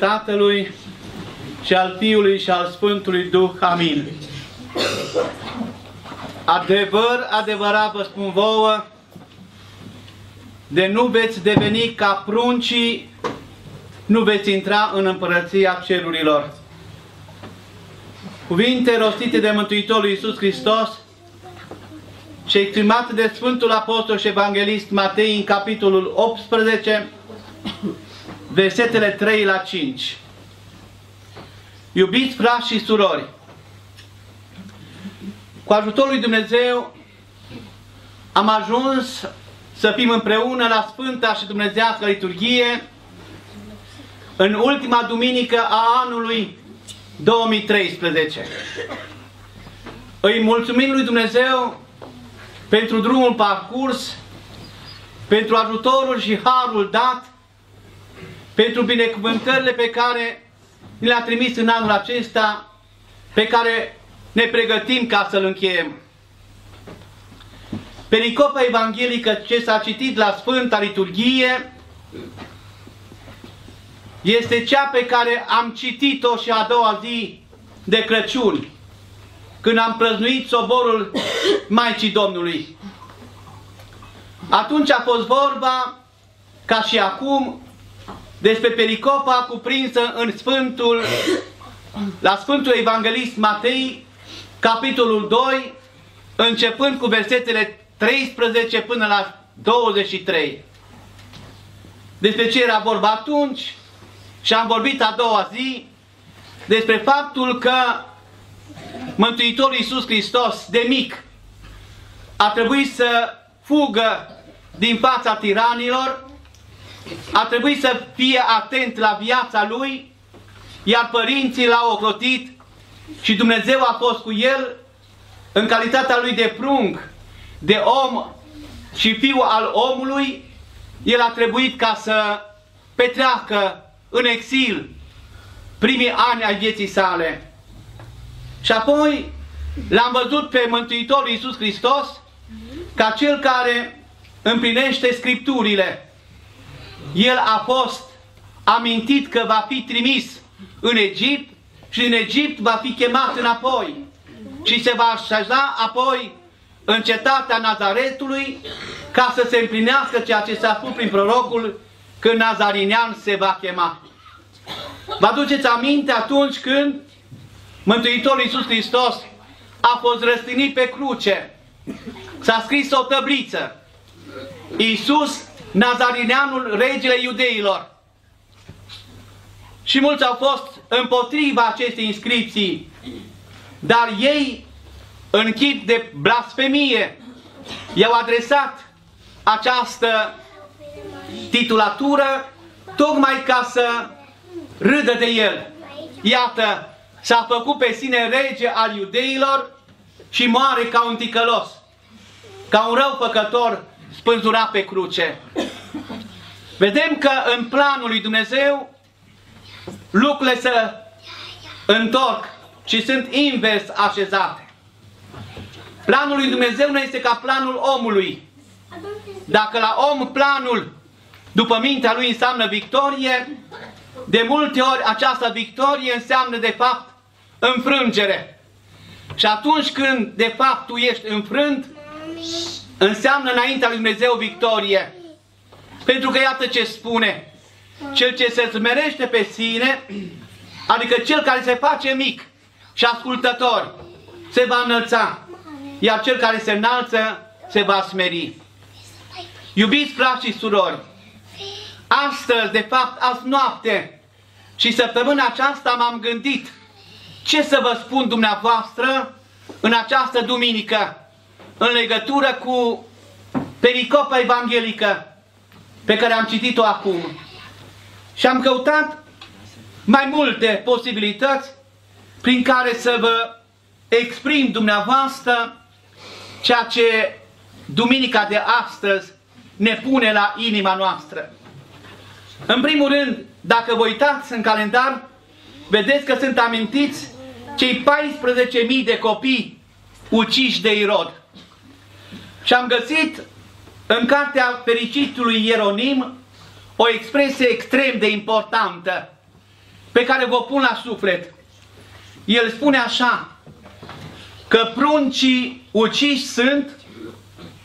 Tatălui și al Fiului și al Sfântului Duh. Amin. Adevăr, adevărat vă spun vouă, de nu veți deveni ca pruncii, nu veți intra în împărăția cerurilor. Cuvinte rostite de Mântuitorul Iisus Hristos și exprimate de Sfântul Apostol și Evanghelist Matei în capitolul 18, versetele 3 la 5. Iubiți frați și surori, cu ajutorul lui Dumnezeu am ajuns să fim împreună la Sfânta și Dumnezească Liturghie în ultima duminică a anului 2013. Îi mulțumim lui Dumnezeu pentru drumul parcurs, pentru ajutorul și harul dat, pentru binecuvântările pe care ni le-a trimis în anul acesta, pe care ne pregătim ca să-l încheiem. Pericopa evanghelică ce s-a citit la Sfânta Liturghie este cea pe care am citit-o și a doua zi de Crăciun, când am prăznuit soborul Maicii Domnului. Atunci a fost vorba, ca și acum, despre pericopa cuprinsă în Sfântul, la Sfântul Evanghelist Matei, capitolul 2, începând cu versetele 13 până la 23. Despre ce era vorba atunci și am vorbit a doua zi despre faptul că Mântuitorul Iisus Hristos de mic a trebuit să fugă din fața tiranilor, a trebuit să fie atent la viața lui, iar părinții l-au ocrotit și Dumnezeu a fost cu el în calitatea lui de prunc, de om și fiu al omului, el a trebuit ca să petreacă în exil primii ani ai vieții sale. Și apoi l-am văzut pe Mântuitorul Iisus Hristos ca cel care împlinește Scripturile. El a fost amintit că va fi trimis în Egipt și în Egipt va fi chemat înapoi și se va așeza apoi în cetatea Nazaretului ca să se împlinească ceea ce s-a spus prin prorocul când Nazarinean se va chema. Vă aduceți aminte atunci când Mântuitorul Iisus Hristos a fost răstinit pe cruce. S-a scris o tăbliță. Iisus Nazarineanul, regele iudeilor. Și mulți au fost împotriva acestei inscripții, dar ei, în chip de blasfemie, i-au adresat această titulatură tocmai ca să râdă de el. Iată, s-a făcut pe sine rege al iudeilor și moare ca un ticălos, ca un răufăcător spânzurat pe cruce. Vedem că în planul lui Dumnezeu lucrurile se întorc și sunt invers așezate. Planul lui Dumnezeu nu este ca planul omului. Dacă la om planul după mintea lui înseamnă victorie, de multe ori această victorie înseamnă de fapt înfrângere. Și atunci când de fapt tu ești înfrânt, înseamnă înaintea lui Dumnezeu victorie. Pentru că iată ce spune. Cel ce se smerește pe sine, adică cel care se face mic și ascultător, se va înălța. Iar cel care se înalță, se va smeri. Iubiți frați și surori, astăzi, de fapt, azi noapte și săptămâna aceasta m-am gândit ce să vă spun dumneavoastră în această duminică în legătură cu pericopa evanghelică pe care am citit-o acum. Și am căutat mai multe posibilități prin care să vă exprim dumneavoastră ceea ce duminica de astăzi ne pune la inima noastră. În primul rând, dacă vă uitați în calendar, vedeți că sunt amintiți cei 14.000 de copii uciși de Irod. Și am găsit în cartea fericitului Ieronim o expresie extrem de importantă. pe care vă pun la suflet. El spune așa, că pruncii uciși sunt,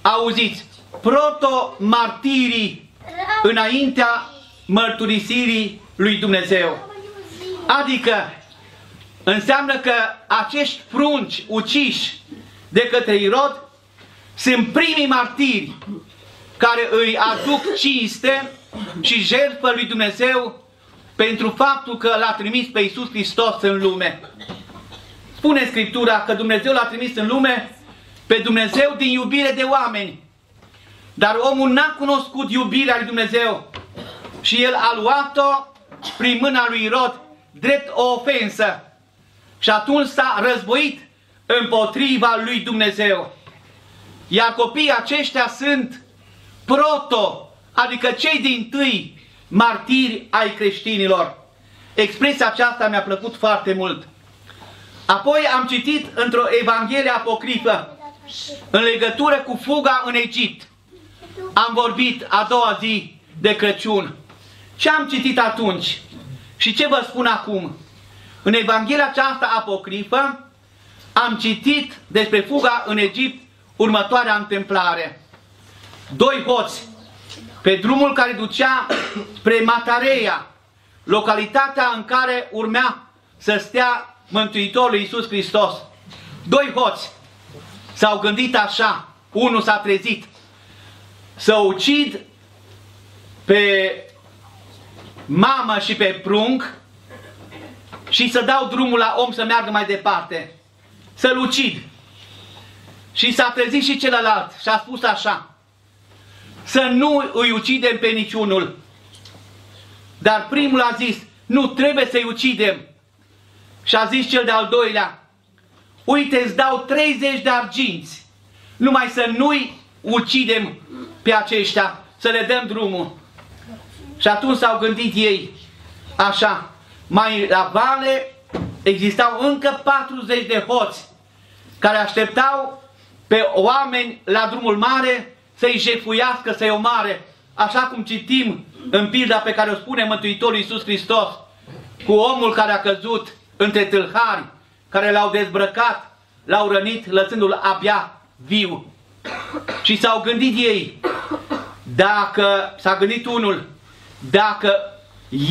auziți, proto-martirii înaintea mărturisirii lui Dumnezeu. Adică înseamnă că acești prunci uciși de către Irod sunt primii martiri care îi aduc cinste și jertfă lui Dumnezeu pentru faptul că l-a trimis pe Iisus Hristos în lume. Spune Scriptura că Dumnezeu l-a trimis în lume pe Dumnezeu din iubire de oameni. Dar omul n-a cunoscut iubirea lui Dumnezeu și el a luat-o prin mâna lui Irod drept o ofensă. Și atunci s-a războit împotriva lui Dumnezeu. Iar copiii aceștia sunt proto, adică cei din tâi martiri ai creștinilor. Expresia aceasta mi-a plăcut foarte mult. Apoi am citit într-o Evanghelie apocrifă în legătură cu fuga în Egipt. Am vorbit a doua zi de Crăciun. Ce am citit atunci? Și ce vă spun acum? În Evanghelia aceasta apocrifă am citit despre fuga în Egipt următoarea întâmplare. Doi hoți pe drumul care ducea spre Matareia, localitatea în care urmea să stea Mântuitorul Iisus Hristos. Doi hoți s-au gândit așa, unul s-a trezit, să ucid pe mamă și pe prunc și să dau drumul la om să meargă mai departe. Să-l ucid. Și s-a trezit și celălalt și a spus așa, să nu îi ucidem pe niciunul. Dar primul a zis, nu, trebuie să-i ucidem. Și a zis cel de-al doilea, uite, îți dau 30 de arginți, numai să nu-i ucidem pe aceștia, să le dăm drumul. Și atunci s-au gândit ei, așa, mai la vale existau încă 40 de hoți care așteptau pe oameni la drumul mare să-i jefuiască, să-i omoare, așa cum citim în pilda pe care o spune Mântuitorul Iisus Hristos, cu omul care a căzut între tâlhari, care l-au dezbrăcat, l-au rănit, lăsându-l abia viu. Și s-au gândit ei, dacă, s-a gândit unul, dacă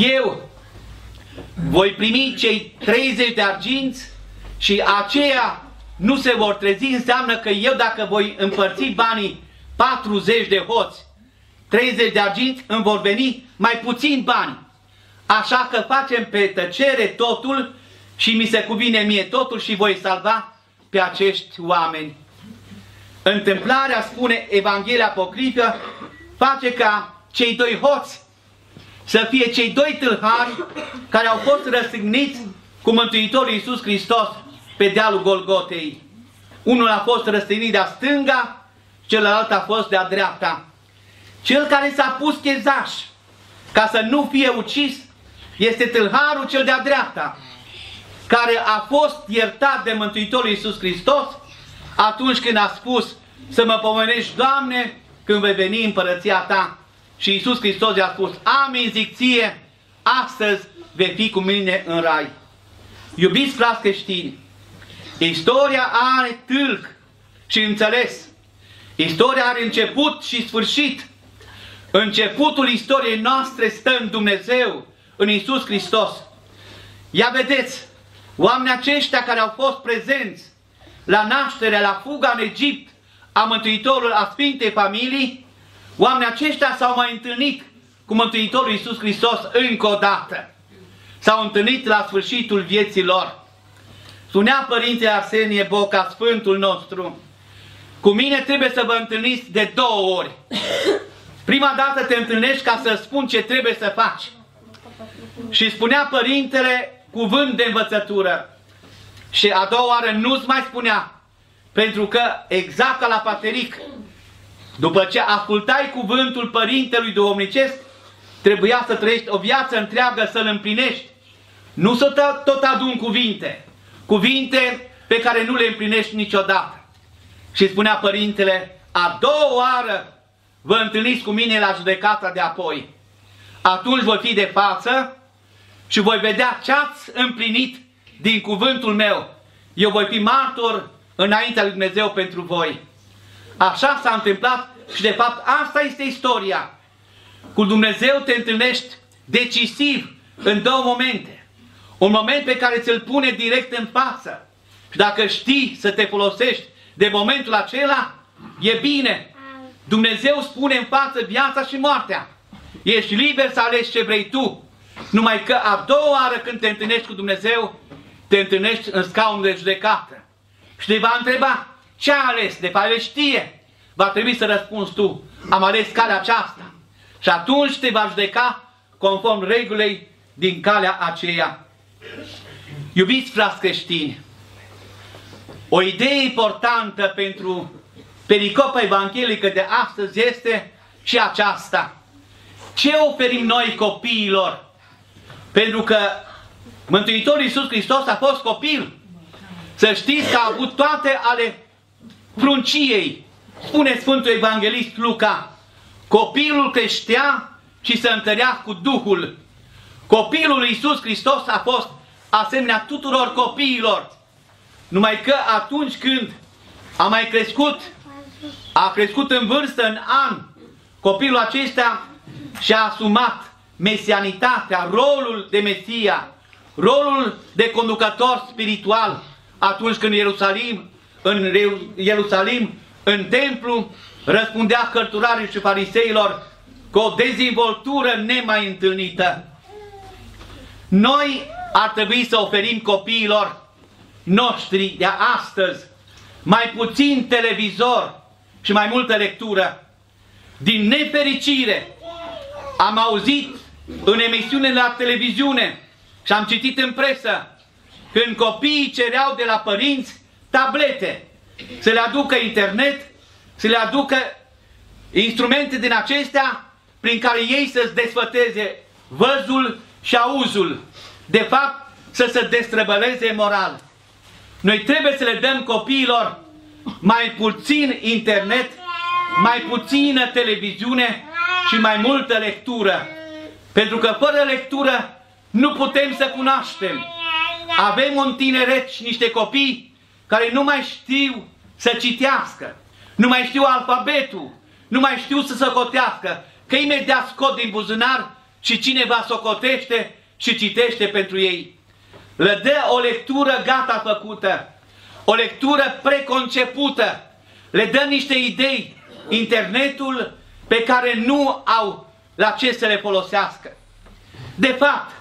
eu voi primi cei 30 de arginți și aceia nu se vor trezi, înseamnă că eu dacă voi împărți banii 40 de hoți, 30 de arginți, îmi vor veni mai puțin bani. Așa că facem pe tăcere totul și mi se cuvine mie totul și voi salva pe acești oameni. Întâmplarea, spune Evanghelia Apocrifă, face ca cei doi hoți să fie cei doi tâlhari care au fost răsigniți cu Mântuitorul Iisus Hristos pe dealul Golgotei. Unul a fost răstignit de-a stânga, celălalt a fost de-a dreapta. Cel care s-a pus chezaș ca să nu fie ucis este tâlharul cel de-a dreapta, care a fost iertat de Mântuitorul Iisus Hristos atunci când a spus să mă pomenești, Doamne, când vei veni împărăția Ta. Și Iisus Hristos i-a spus, amin zic ție, astăzi vei fi cu mine în rai. Iubiți frați creștini, Istoria are tâlc și înțeles. Istoria are început și sfârșit. Începutul istoriei noastre stă în Dumnezeu, în Isus Hristos. Ia vedeți, oamenii aceștia care au fost prezenți la nașterea, la fuga în Egipt a Mântuitorului, a Sfintei Familii, oamenii aceștia s-au mai întâlnit cu Mântuitorul Iisus Hristos încă o dată. S-au întâlnit la sfârșitul vieții lor. Spunea Părintele Arsenie Boca, Sfântul nostru, cu mine trebuie să vă întâlniți de două ori. Prima dată te întâlnești ca să spun ce trebuie să faci. Și spunea Părintele cuvânt de învățătură. Și a doua oară nu-ți mai spunea. Pentru că exact ca la pateric, după ce ascultai cuvântul Părintelui Duhovnicesc, trebuia să trăiești o viață întreagă să-l împlinești. Nu să tot adun cuvinte, Cuvinte pe care nu le împlinești niciodată. Și spunea părintele, a doua oară vă întâlniți cu mine la judecata de apoi. Atunci voi fi de față și voi vedea ce ați împlinit din cuvântul meu. Eu voi fi martor înaintea lui Dumnezeu pentru voi. Așa s-a întâmplat și de fapt asta este istoria. Cu Dumnezeu te întâlnești decisiv în două momente. Un moment pe care ți-l pune direct în față. Și dacă știi să te folosești de momentul acela, e bine. Dumnezeu spune în față viața și moartea. Ești liber să alegi ce vrei tu. Numai că a doua oară când te întâlnești cu Dumnezeu, te întâlnești în scaunul de judecată. Și te va întreba, ce a ales? De fapt, știe. Va trebui să răspunzi tu, am ales calea aceasta. Și atunci te va judeca conform regulei din calea aceea. Iubiți frați creștini, o idee importantă pentru pericopa evanghelică de astăzi este și aceasta. Ce oferim noi copiilor? Pentru că Mântuitorul Iisus Hristos a fost copil. Să știți că a avut toate ale prunciei. Spune Sfântul Evanghelist Luca, copilul creștea și se întărea cu Duhul. Copilul lui Iisus Hristos a fost asemenea tuturor copiilor. Numai că atunci când a mai crescut, a crescut în vârstă, în an, copilul acesta și-a asumat mesianitatea, rolul de Mesia, rolul de conducător spiritual atunci când Ierusalim, în Ierusalim, în templu, răspundea cărturarii și fariseilor cu o dezvoltură nemai întâlnită. Noi ar trebui să oferim copiilor noștri de astăzi mai puțin televizor și mai multă lectură. Din nefericire am auzit în emisiune la televiziune și am citit în presă când copiii cereau de la părinți tablete, să le aducă internet, să le aducă instrumente din acestea prin care ei să-ți desfăteze văzul și auzul. De fapt, să se destrăbăleze moral. Noi trebuie să le dăm copiilor mai puțin internet, mai puțină televiziune și mai multă lectură. Pentru că fără lectură nu putem să cunoaștem. Avem un tineret și niște copii care nu mai știu să citească, nu mai știu alfabetul, nu mai știu să socotească, că imediat scot din buzunar și cineva socotește și citește pentru ei. Le dă o lectură gata făcută, o lectură preconcepută, le dă niște idei, internetul pe care nu au la ce să le folosească. De fapt,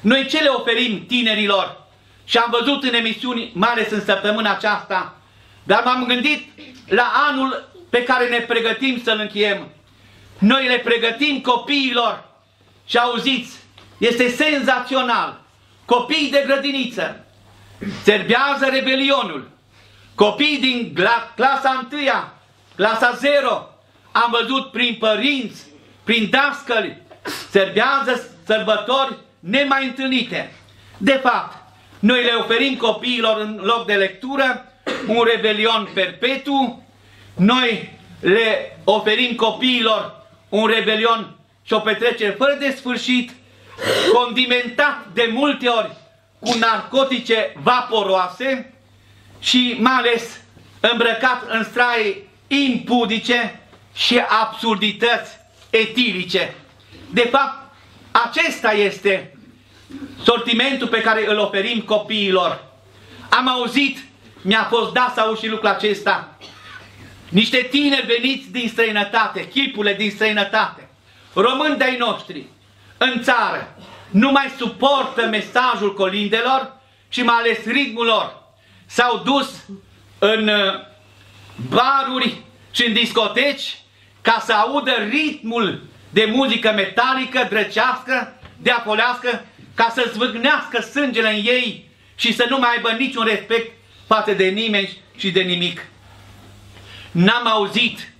noi ce le oferim tinerilor? Și am văzut în emisiuni, mai ales în săptămâna aceasta, dar m-am gândit la anul pe care ne pregătim să-l încheiem. Noi le pregătim copiilor și auziți, este senzațional. Copii de grădiniță serbează rebelionul. Copii din clasa 1, clasa 0, am văzut prin părinți, prin dascăli, serbează sărbători nemai întâlnite. De fapt, noi le oferim copiilor în loc de lectură un rebelion perpetu, noi le oferim copiilor un rebelion și o petrecere fără de sfârșit, condimentat de multe ori cu narcotice vaporoase și mai ales îmbrăcat în straie impudice și absurdități etilice. De fapt, acesta este sortimentul pe care îl oferim copiilor. Am auzit, mi-a fost dat să aud și lucrul acesta, niște tineri veniți din străinătate, chipule din străinătate, români de-ai noștri, în țară, nu mai suportă mesajul colindelor și mai ales ritmul lor. S-au dus în uh, baruri și în discoteci ca să audă ritmul de muzică metalică, drăcească, deapolească, ca să zvâgnească sângele în ei și să nu mai aibă niciun respect față de nimeni și de nimic. N-am auzit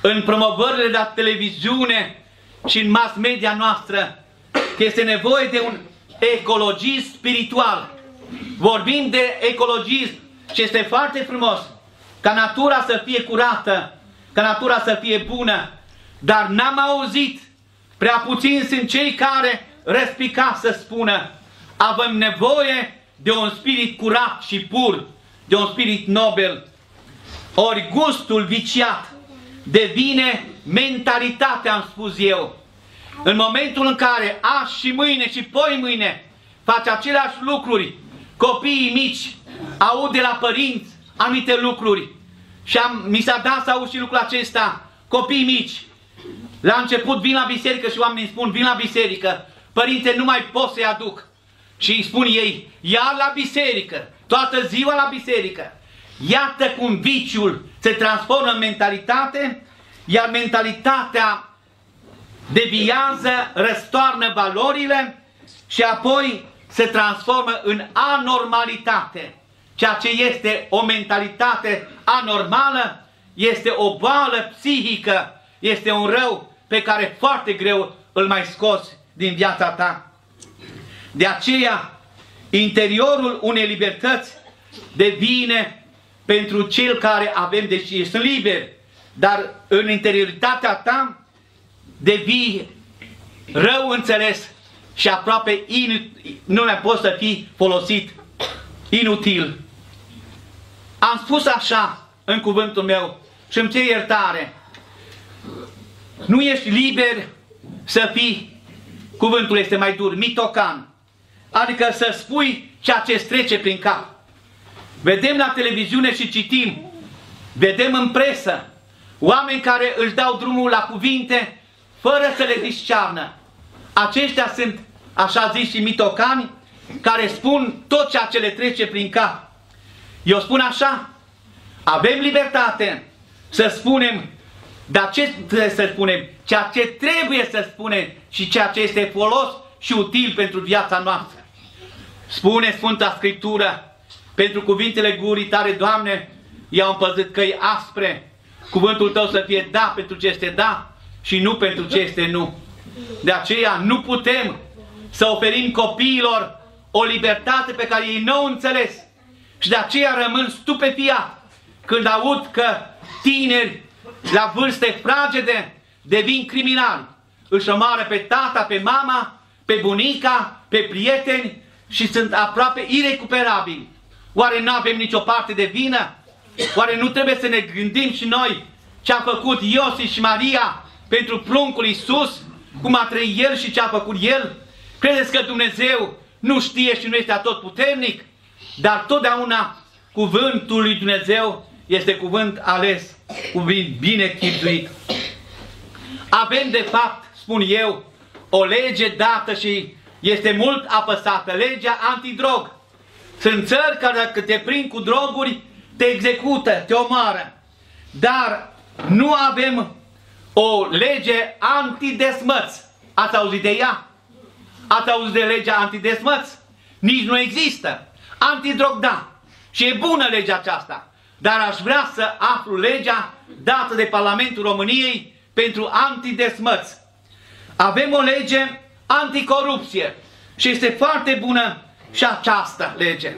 în promovările la televiziune și în mass media noastră că este nevoie de un ecologism spiritual. Vorbim de ecologism și este foarte frumos ca natura să fie curată, ca natura să fie bună, dar n-am auzit, prea puțini sunt cei care răspica să spună, avem nevoie de un spirit curat și pur, de un spirit nobel. Ori gustul viciat devine mentalitatea, am spus eu. În momentul în care azi și mâine și poi mâine faci aceleași lucruri, copiii mici aud de la părinți anumite lucruri și am, mi s-a dat să aud și lucrul acesta, copii mici, la început vin la biserică și oamenii spun, vin la biserică, părinte, nu mai pot să-i aduc. Și îi spun ei, ia la biserică, toată ziua la biserică. Iată cum viciul se transformă în mentalitate, iar mentalitatea deviază, răstoarnă valorile și apoi se transformă în anormalitate. Ceea ce este o mentalitate anormală este o boală psihică, este un rău pe care foarte greu îl mai scoți din viața ta. De aceea, interiorul unei libertăți devine pentru cel care avem, deși sunt liberi, dar în interioritatea ta devii rău înțeles și aproape nu mai poți să fii folosit inutil. Am spus așa în cuvântul meu și îmi cer iertare. Nu ești liber să fii, cuvântul este mai dur, mitocan. Adică să spui ceea ce trece prin cap. Vedem la televiziune și citim, vedem în presă, oameni care își dau drumul la cuvinte fără să le discearnă. Aceștia sunt, așa zis și mitocani, care spun tot ceea ce le trece prin cap. Eu spun așa, avem libertate să spunem, dar ce trebuie să spunem? Ceea ce trebuie să spunem și ceea ce este folos și util pentru viața noastră. Spune Sfânta Scriptură, pentru cuvintele gurii tare, Doamne, i-au împăzit căi aspre, cuvântul Tău să fie da pentru ce este da și nu pentru ce este nu. De aceea nu putem să oferim copiilor o libertate pe care ei nu au înțeles. Și de aceea rămân stupefiat când aud că tineri la vârste fragede devin criminali. Își omoară pe tata, pe mama, pe bunica, pe prieteni și sunt aproape irecuperabili. Oare nu avem nicio parte de vină? Oare nu trebuie să ne gândim și noi ce a făcut Iosif și Maria pentru pruncul Iisus? Cum a trăit El și ce a făcut El? Credeți că Dumnezeu nu știe și nu este atotputernic? Dar totdeauna cuvântul lui Dumnezeu este cuvânt ales, cuvânt bine chipzuit. Avem de fapt, spun eu, o lege dată și este mult apăsată, legea antidrog. Sunt țări care dacă te prind cu droguri, te execută, te omoară. Dar nu avem o lege antidesmăț. Ați auzit de ea? Ați auzit de legea antidesmăț? Nici nu există. Antidrog, da. Și e bună legea aceasta. Dar aș vrea să aflu legea dată de Parlamentul României pentru antidesmăț. Avem o lege anticorupție și este foarte bună și această lege.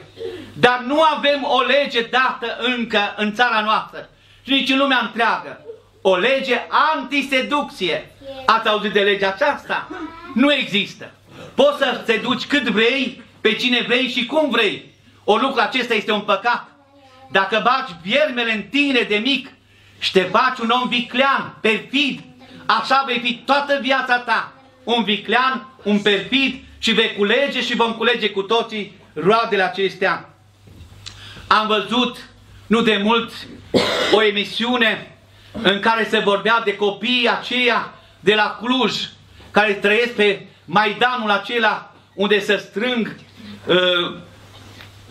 Dar nu avem o lege dată încă în țara noastră și nici în lumea întreagă. O lege antiseducție. Ați auzit de legea aceasta? Nu există. Poți să te duci cât vrei, pe cine vrei și cum vrei. O lucru acesta este un păcat. Dacă bagi viermele în tine de mic și te faci un om viclean, perfid, așa vei fi toată viața ta. Un viclean, un perfid și vei culege și vom culege cu toții roadele acestea. Am văzut nu de mult o emisiune în care se vorbea de copiii aceia de la Cluj, care trăiesc pe Maidanul acela unde se strâng uh,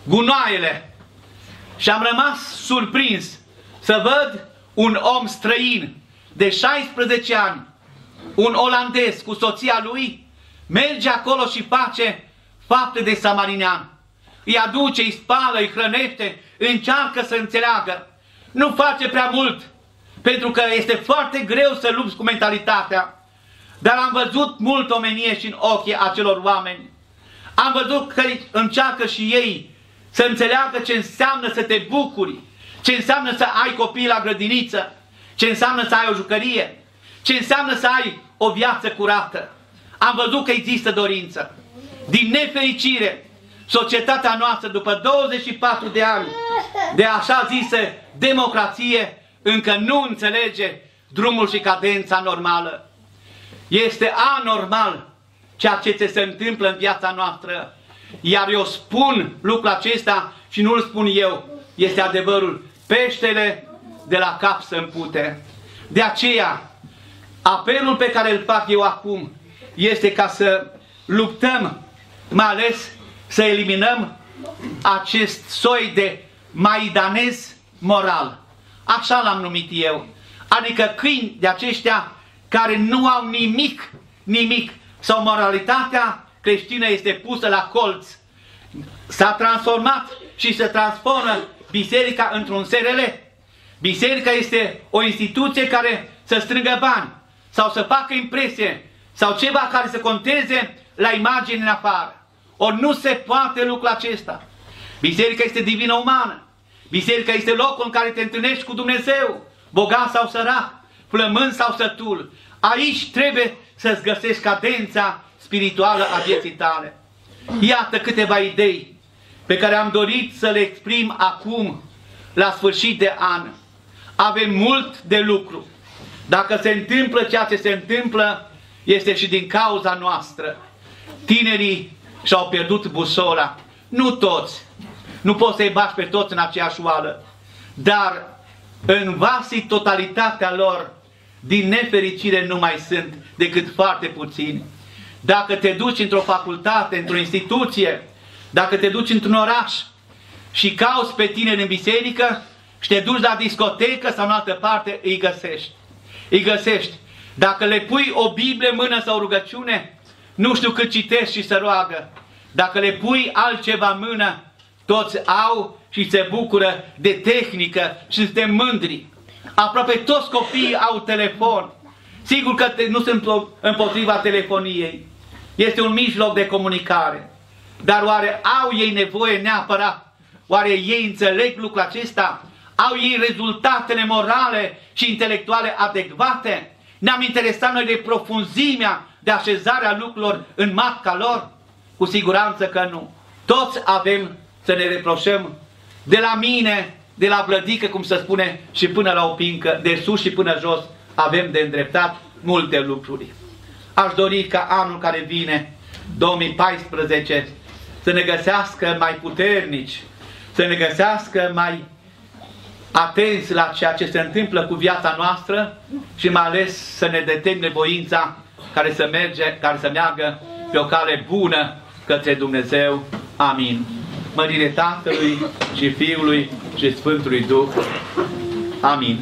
gunoaiele. Și am rămas surprins să văd un om străin de 16 ani, un olandez cu soția lui, merge acolo și face fapte de samarinean. Îi aduce, îi spală, îi hrănește, încearcă să înțeleagă. Nu face prea mult, pentru că este foarte greu să lupți cu mentalitatea. Dar am văzut mult omenie și în ochii acelor oameni. Am văzut că încearcă și ei să înțeleagă ce înseamnă să te bucuri, ce înseamnă să ai copii la grădiniță, ce înseamnă să ai o jucărie, ce înseamnă să ai o viață curată. Am văzut că există dorință. Din nefericire, societatea noastră, după 24 de ani de așa zisă democrație, încă nu înțelege drumul și cadența normală. Este anormal ceea ce ți se întâmplă în viața noastră. Iar eu spun lucrul acesta și nu-l spun eu, este adevărul. Peștele de la cap să împute. De aceea, apelul pe care îl fac eu acum este ca să luptăm, mai ales să eliminăm acest soi de maidanez moral. Așa l-am numit eu. Adică câini de aceștia care nu au nimic, nimic, sau moralitatea creștină este pusă la colț. S-a transformat și se transformă biserica într-un SRL. Biserica este o instituție care să strângă bani sau să facă impresie sau ceva care să conteze la imagine în afară. Ori nu se poate lucrul acesta. Biserica este divină umană. Biserica este locul în care te întâlnești cu Dumnezeu, bogat sau sărac, flămând sau sătul. Aici trebuie să-ți găsești cadența spirituală a vieții tale. Iată câteva idei pe care am dorit să le exprim acum, la sfârșit de an. Avem mult de lucru. Dacă se întâmplă ceea ce se întâmplă, este și din cauza noastră. Tinerii și-au pierdut busola. Nu toți. Nu poți să-i bași pe toți în aceeași oală. Dar în vasii totalitatea lor, din nefericire nu mai sunt decât foarte puțini. Dacă te duci într-o facultate, într-o instituție, dacă te duci într-un oraș și cauți pe tine în biserică și te duci la discotecă sau în altă parte, îi găsești. Îi găsești. Dacă le pui o Biblie în mână sau rugăciune, nu știu cât citești și se roagă. Dacă le pui altceva în mână, toți au și se bucură de tehnică și suntem mândri. Aproape toți copiii au telefon. Sigur că nu sunt împotriva telefoniei. Este un mijloc de comunicare. Dar oare au ei nevoie neapărat? Oare ei înțeleg lucrul acesta? Au ei rezultatele morale și intelectuale adecvate? Ne-am interesat noi de profunzimea, de așezarea lucrurilor în matca lor? Cu siguranță că nu. Toți avem să ne reproșăm de la mine, de la vlădică, cum se spune, și până la o pincă, de sus și până jos, avem de îndreptat multe lucruri. Aș dori ca anul care vine, 2014, să ne găsească mai puternici, să ne găsească mai atenți la ceea ce se întâmplă cu viața noastră și mai ales să ne determine voința care să merge, care să meargă pe o cale bună către Dumnezeu. Amin. Mărire Tatălui și Fiului și Sfântului Duh. Amin.